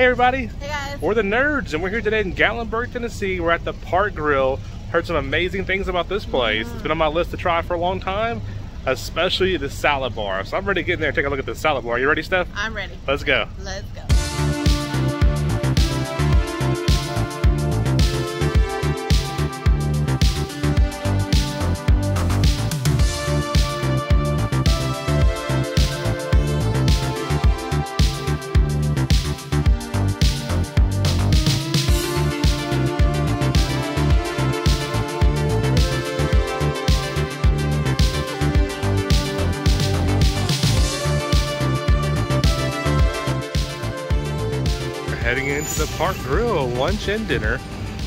Hey everybody. Hey guys. We're the Nerds and we're here today in Gatlinburg, Tennessee. We're at the Park Grill. Heard some amazing things about this place. It's been on my list to try for a long time, especially the salad bar. So I'm ready to get in there and take a look at the salad bar. You ready, Steph? I'm ready. Let's go. Let's go. Lunch and dinner.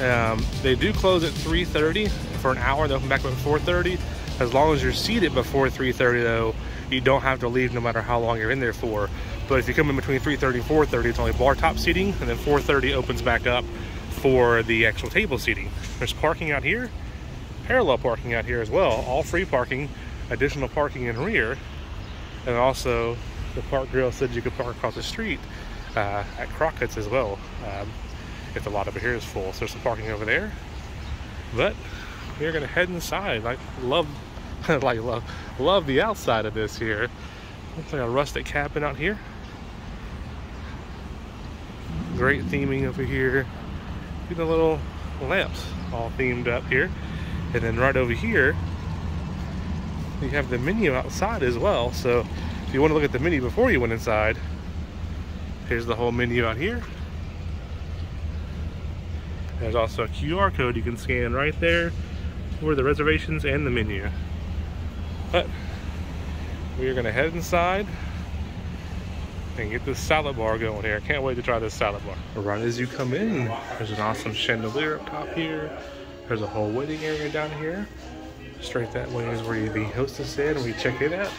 Um, they do close at 3.30 for an hour. They open back up at 4.30. As long as you're seated before 3.30 though, you don't have to leave no matter how long you're in there for. But if you come in between 3.30 and 4.30, it's only bar top seating, and then 4.30 opens back up for the actual table seating. There's parking out here, parallel parking out here as well, all free parking, additional parking in rear, and also the Park Grill said you could park across the street uh, at Crockett's as well um, if a lot it here is full. So there's some parking over there. But we're gonna head inside. I love, like love, love the outside of this here. Looks like a rustic cabin out here. Great theming over here. See the little lamps all themed up here. And then right over here, you have the menu outside as well. So if you want to look at the menu before you went inside, here's the whole menu out here. There's also a QR code you can scan right there for the reservations and the menu. But we are gonna head inside and get this salad bar going here. I can't wait to try this salad bar. Right as you come in, there's an awesome chandelier up top here. There's a whole waiting area down here. Straight that way is where the hostess is and we check it out.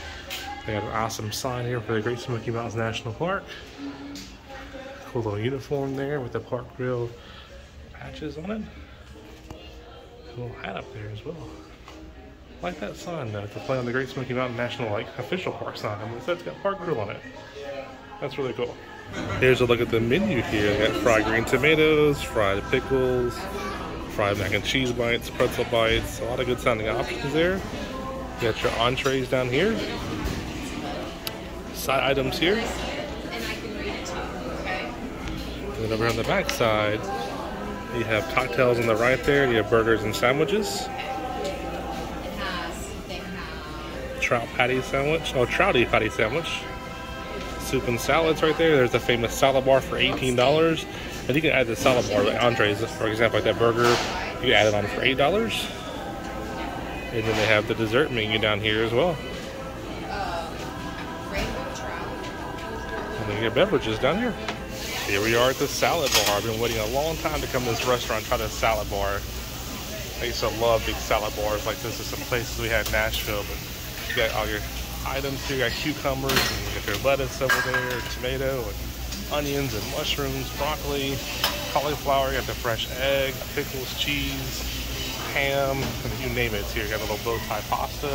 They got an awesome sign here for the Great Smoky Mountains National Park. Cool little uniform there with the Park Grill patches on it. A little hat up there as well. I like that sign though, to play on the Great Smoky Mountain National like official park sign. I mean, it's got Park Grill on it. That's really cool. Here's a look at the menu here. They got fried green tomatoes, fried pickles, fried mac and cheese bites, pretzel bites, a lot of good sounding options there. You got your entrees down here. Side items here. And then over on the back side, you have cocktails on the right there. You have burgers and sandwiches. Trout patty sandwich. Oh, trouty patty sandwich. Soup and salads right there. There's a famous salad bar for $18. And you can add the salad bar, like entrees, for example, like that burger, you can add it on for $8. And then they have the dessert menu down here as well. Um, and then you get beverages down here. Here we are at the salad bar. I've been waiting a long time to come to this restaurant try this salad bar. I used to love big salad bars like this. At some places we had in Nashville, but you got all your items here. You got cucumbers and you got your lettuce over there, tomato and onions and mushrooms, broccoli, cauliflower. You got the fresh egg, pickles, cheese, ham, and you name it. Here. You got a little bow tie pasta.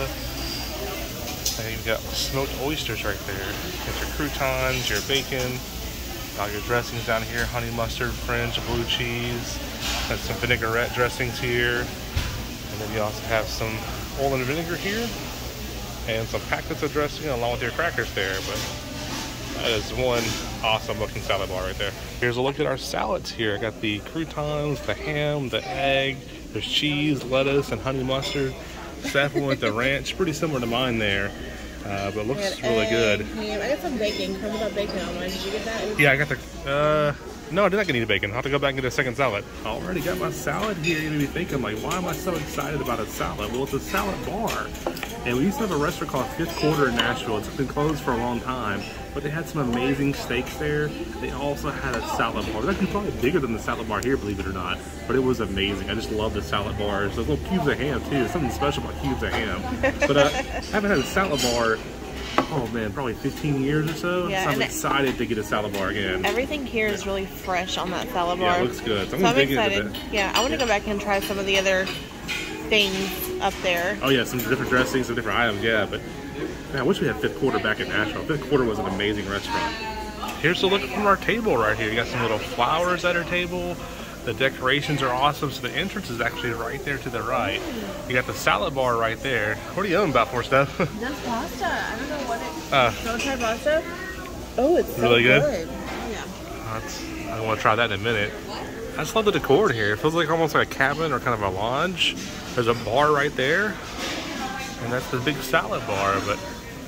And you've got smoked oysters right there. You got your croutons, your bacon, all your dressings down here, honey mustard, French, blue cheese. Got some vinaigrette dressings here. And then you also have some oil and vinegar here. And some packets of dressing along with your crackers there. But that is one awesome looking salad bar right there. Here's a look at our salads here. I got the croutons, the ham, the egg, there's cheese, lettuce, and honey mustard. Went with the ranch, pretty similar to mine there. Uh, but looks I got really egg, good. ham. I got some bacon. How about bacon on mine? Did you get that? Yeah, I got the. Uh, no, I did not get any bacon. I'll have to go back and get a second salad. I already got my salad here. You made me think, I'm like, why am I so excited about a salad? Well, it's a salad bar. And we used to have a restaurant called Fifth Quarter in Nashville. It's been closed for a long time, but they had some amazing steaks there. They also had a salad bar. It was actually probably bigger than the salad bar here, believe it or not. But it was amazing. I just love the salad bars. Those little cubes of ham, too. There's something special about cubes of ham. But uh, I haven't had a salad bar oh man, probably 15 years or so. Yeah, so I'm it- excited to get a salad bar again. Everything here is really fresh on that salad bar. Yeah, it looks good. So I'm So I'm excited. Yeah, I want to go back and try some of the other things up there. Oh yeah, some different dressings, some different items. Yeah, but man, I wish we had Fifth Quarter back in Nashville. Fifth Quarter was an amazing restaurant. here's a look from our table right here. You got some little flowers at our table. The decorations are awesome. So the entrance is actually right there to the right. You got the salad bar right there. What are you yelling about for, Steph? That's pasta. I don't know what it. Uh, Don't try pasta. Oh, it's so Really good? good. Oh, yeah. That's, I want to try that in a minute. I just love the decor here. It feels like almost like a cabin or kind of a lodge. There's a bar right there. And that's the big salad bar, but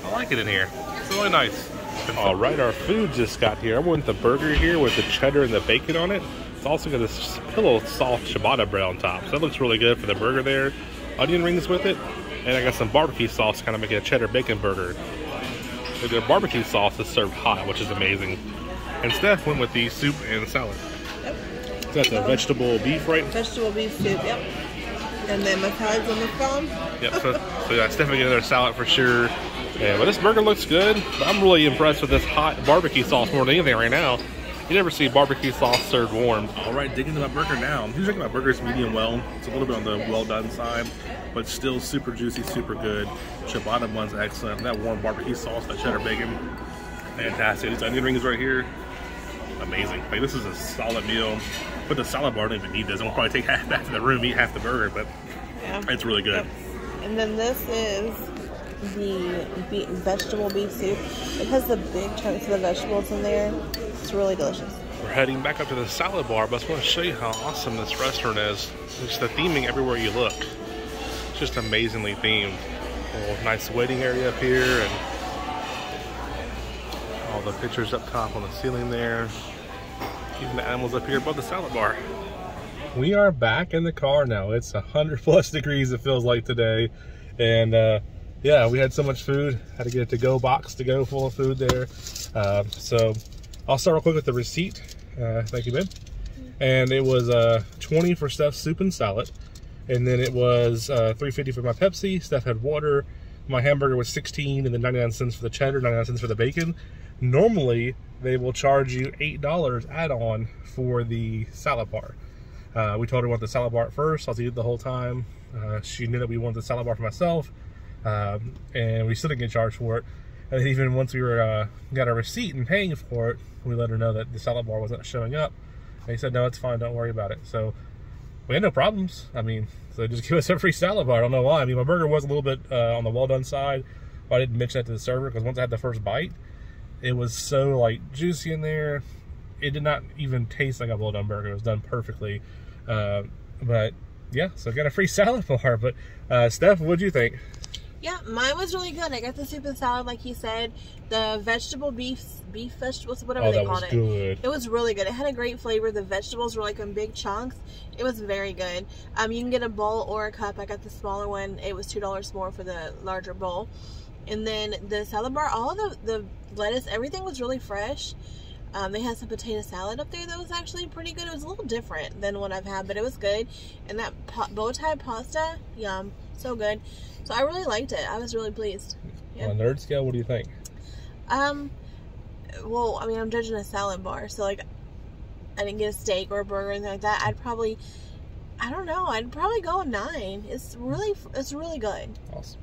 I like it in here. It's really nice. All right, our food just got here. I went the burger here with the cheddar and the bacon on it. It's also got this pillow soft ciabatta bread on top. So that looks really good for the burger there. Onion rings with it. And I got some barbecue sauce kind of making a cheddar bacon burger. Their barbecue sauce is served hot, which is amazing. And Steph went with the soup and salad. Yep. So that's a vegetable beef, right? Vegetable beef soup. Yep. And then my sides on the phone. Yep. So, so yeah, Steph will get another salad for sure. Yeah, but this burger looks good. I'm really impressed with this hot barbecue sauce more than anything right now. You never see barbecue sauce served warm. All right, digging into my burger now. Usually my burger's medium well. It's a little bit on the well done side, but still super juicy, super good. Ciabatta bun's excellent. That warm barbecue sauce, that cheddar bacon, fantastic. These onion rings right here, amazing. Like this is a solid meal. But the salad bar don't even need this. I'm gonna probably take half back to the room, eat half the burger, but Yeah. it's really good. Yep. And then this is the be- vegetable beef soup. It has the big chunks of the vegetables in there. It's really delicious. We're heading back up to the salad bar, but I just want to show you how awesome this restaurant is. It's the theming everywhere you look. It's just amazingly themed. A little nice waiting area up here, and all the pictures up top on the ceiling there. The animals up here above the salad bar. We are back in the car now. It's 100 plus degrees, it feels like today. And uh, yeah, we had so much food. Had to get a to-go box to go full of food there. Uh, so I'll start real quick with the receipt. Uh, thank you, babe. And it was uh, 20 for Steph's soup and salad. And then it was uh, 350 for my Pepsi. Steph had water. My hamburger was 16 and then 99 cents for the cheddar, 99 cents for the bacon. Normally, they will charge you $8 add-on for the salad bar. Uh, we told her we want the salad bar at first. I was eating the whole time. Uh, she knew that we wanted the salad bar for myself. Um, and we still didn't get charged for it. And then even once we were uh, got our receipt and paying for it, we let her know that the salad bar wasn't showing up. He said, "No, it's fine. Don't worry about it." So we had no problems. I mean, so just give us a free salad bar. I don't know why. I mean, my burger was a little bit uh, on the well done side. But I didn't mention that to the server because once I had the first bite, it was so like juicy in there. It did not even taste like a well done burger. It was done perfectly. Uh, but yeah, so I got a free salad bar. But uh, Steph, what'd you think? Yeah, mine was really good. I got the soup and salad, like he said. The vegetable beef, beef vegetables, whatever Oh, they called it. good. It was really good. It had a great flavor. The vegetables were like in big chunks. It was very good. Um, you can get a bowl or a cup. I got the smaller one. It was two dollars more for the larger bowl. And then the salad bar, all the the lettuce, everything was really fresh. Um, they had some potato salad up there that was actually pretty good. It was a little different than what I've had, but it was good. And that bow tie pasta, yum, so good. So I really liked it. I was really pleased. Yeah. On a nerd scale, what do you think? Um, well, I mean, I'm judging a salad bar, so like, I didn't get a steak or a burger or anything like that. I'd probably, I don't know, I'd probably go a nine. It's really, it's really good. Awesome.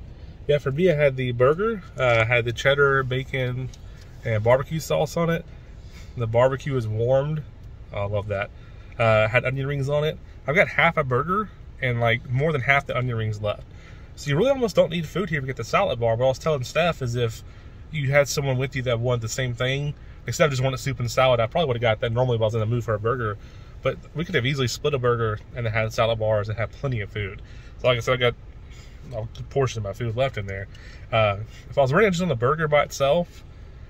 Yeah, for me, I had the burger, uh, had the cheddar, bacon, and barbecue sauce on it. The barbecue is warmed. Oh, I love that. Uh, had onion rings on it. I've got half a burger and like more than half the onion rings left. So you really almost don't need food here to get the salad bar. But I was telling Steph is if you had someone with you that wanted the same thing, instead of just wanting soup and salad, I probably would have got that normally if I was in the mood for a burger. But we could have easily split a burger and had salad bars and had plenty of food. So like I said, I got a portion of my food left in there. Uh, if I was rating just on the burger by itself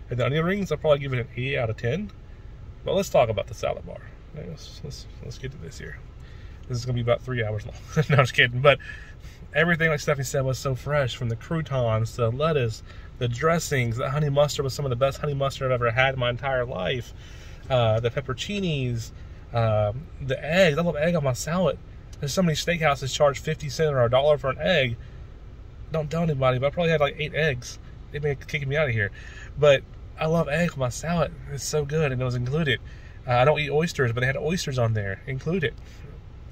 and the onion rings, I'd probably give it an 8 out of 10. But let's talk about the salad bar. Let's, let's, let's get to this here. This is going to be about three hours long. no, I'm just kidding. But everything, like Stephanie said, was so fresh from the croutons, the lettuce, the dressings, the honey mustard was some of the best honey mustard I've ever had in my entire life. Uh, the pepperoncinis, um, the eggs. I love egg on my salad. There's so many steakhouses charge 50 cents or a dollar for an egg. Don't tell anybody, but I probably had like eight eggs. They may kicking me out of here. But I love egg my salad. It's so good, and it was included. Uh, I don't eat oysters, but they had oysters on there included.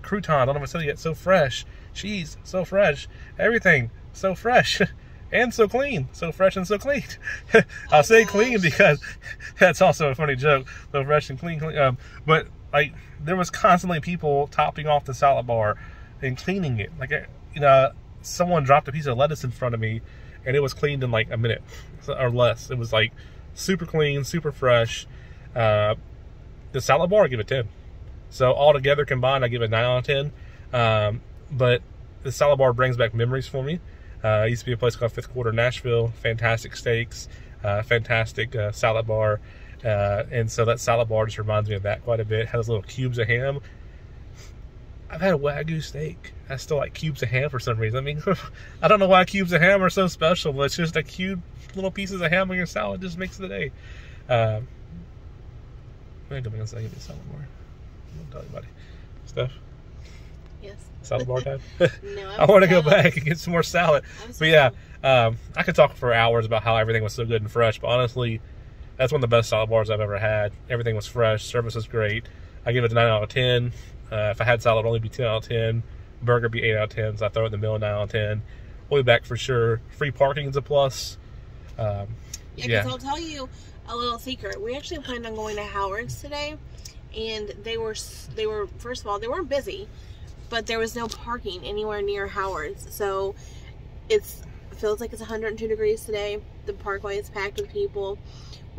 Crouton, I don't know if I said it yet, so fresh. Cheese, so fresh. Everything, so fresh. and so clean, so fresh and so clean. I'll say clean because that's also a funny joke. So fresh and clean, clean. Um, but like there was constantly people topping off the salad bar and cleaning it. Like you know, someone dropped a piece of lettuce in front of me, and it was cleaned in like a minute or less. It was like super clean, super fresh. Uh, the salad bar, I give it ten. So all together combined, I give it nine out of ten. Um, but the salad bar brings back memories for me. Uh, it used to be a place called Fifth Quarter Nashville. Fantastic steaks, uh, fantastic uh, salad bar. Uh, and so that salad bar just reminds me of that quite a bit. It has little cubes of ham. I've had a Wagyu steak. I still like cubes of ham for some reason. I mean, I don't know why cubes of ham are so special, but it's just a cube, little pieces of ham on your salad just makes the day. Um, I'm going to say, give me a salad bar. Don't tell anybody. Steph? Yes. Salad bar time? no, I want to go back and get some more salad. But yeah, um, I could talk for hours about how everything was so good and fresh, but honestly, that's one of the best salad bars I've ever had. Everything was fresh, service was great. I give it a 9 out of 10. Uh, if I had salad, only be 10 out of 10. Burger be 8 out of 10, so I throw it in the middle 9 out of 10. We'll be back for sure. Free parking is a plus. Um, yeah, because yeah. I'll tell you a little secret. We actually planned on going to Howard's today, and they were they were first of all they weren't busy, but there was no parking anywhere near Howard's. So it's it feels like it's 102 degrees today. The parkway is packed with people.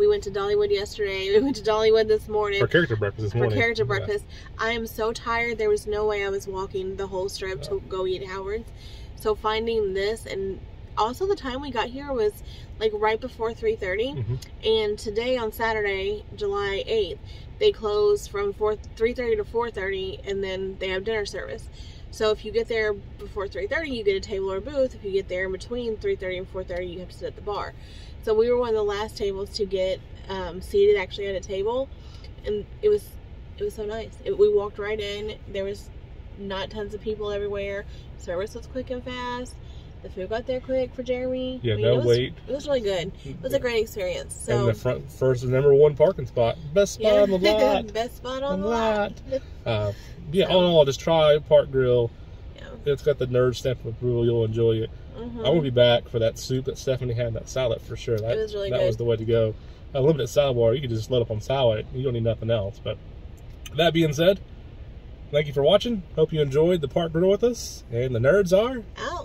We went to Dollywood yesterday. We went to Dollywood this morning. For character breakfast this morning. For character breakfast. Yeah. I am so tired. There was no way I was walking the whole strip yeah. to go eat Howard's. So finding this and also the time we got here was like right before 3.30 mm-hmm. and today on saturday july 8th they close from 4 3.30 to 4.30 and then they have dinner service so if you get there before 3.30 you get a table or booth if you get there in between 3.30 and 4.30 you have to sit at the bar so we were one of the last tables to get um, seated actually at a table and it was it was so nice it, we walked right in there was not tons of people everywhere service was quick and fast the food got there quick for Jeremy. Yeah, I mean, no it was, wait. It was really good. It was a great experience. So and the front first number one parking spot, best spot yeah. on the lot, best spot on the lot. lot. Uh, yeah, so. all in all, just try Park Grill. It's got the nerd stamp of approval. You'll enjoy it. Mm-hmm. I will be back for that soup that Stephanie had, that salad for sure. That it was really that good. was the way to go. A limited salad bar, you can just load up on salad. You don't need nothing else. But that being said, thank you for watching. Hope you enjoyed the Park Grill with us. And the nerds are out.